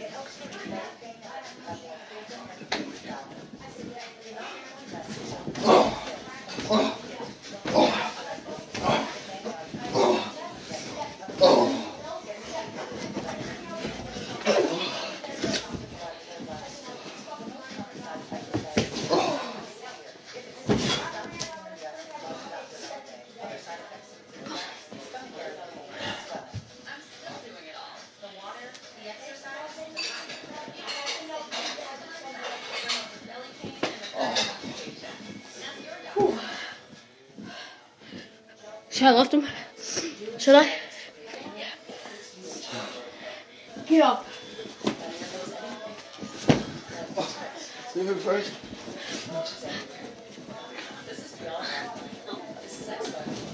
Okay. Should I lift him? Should I? Get up. Leave it first.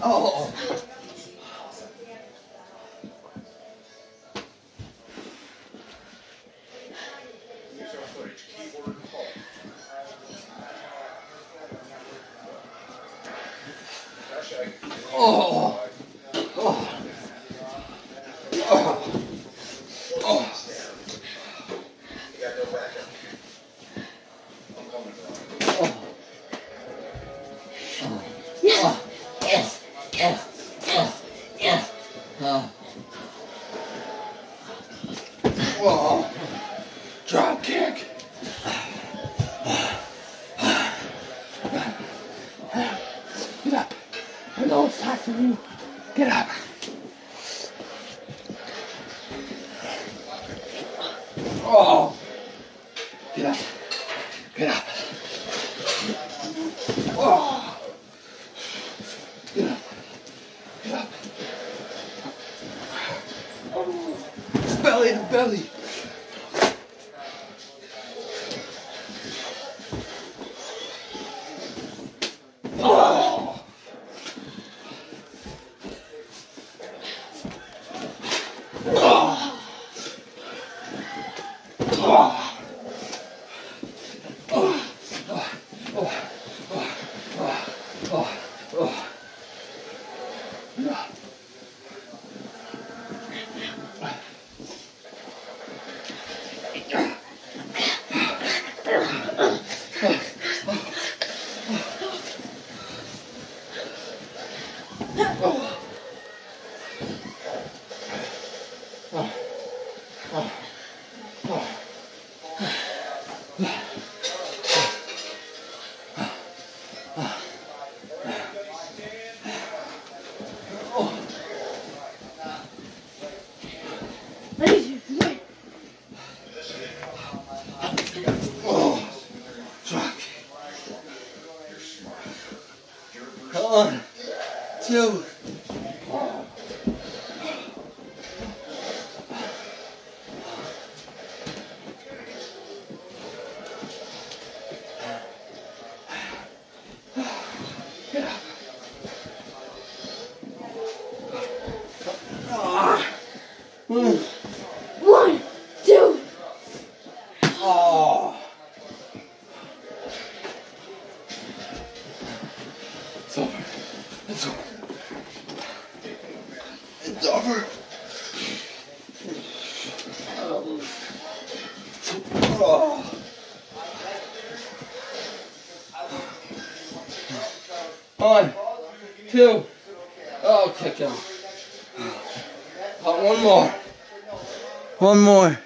Oh. Oh. Oh. Oh. Oh. Whoa. Drop kick. Get up. I know it's time for you. Get up. Oh. Get up. Get up. Oh. Get up. Get up. Oh. Belly to belly. Oh. Oh. Oh. One, two. It's over. Oh. One, two. Oh, kick him. One more. One more.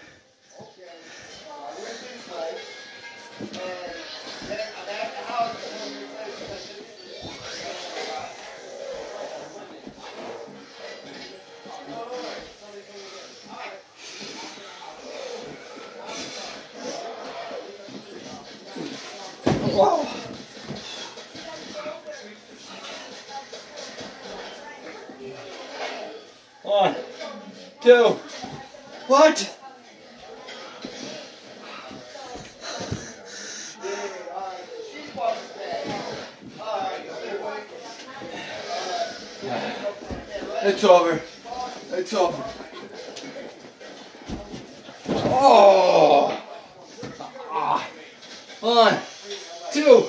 Wow. One, two. What? It's over. It's. Oh. Ah. One, two,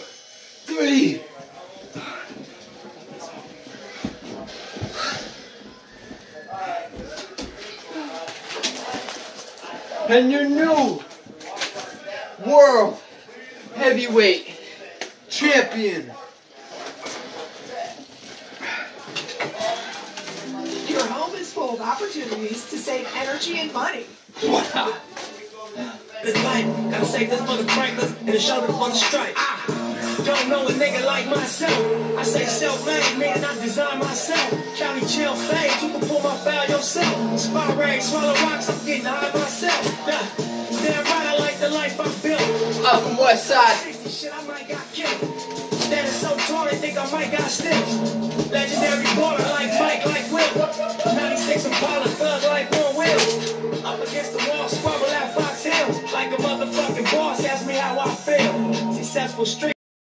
three. and your new world heavyweight champion. Your of opportunities to save energy and money. Wow. This life, gotta save this mother Franklin and the shoulder for the strike. Ah, don't know a nigga like myself. I say self-made, meaning I design myself. County chill fade, you can pull my foul yourself. Spot rage, swallow rocks, I'm getting high myself. Yeah. Damn right, I like the life I built. Up from West Side. 60 shit, I might got killed. Standing so tall, they think I might got sticks. Legendary baller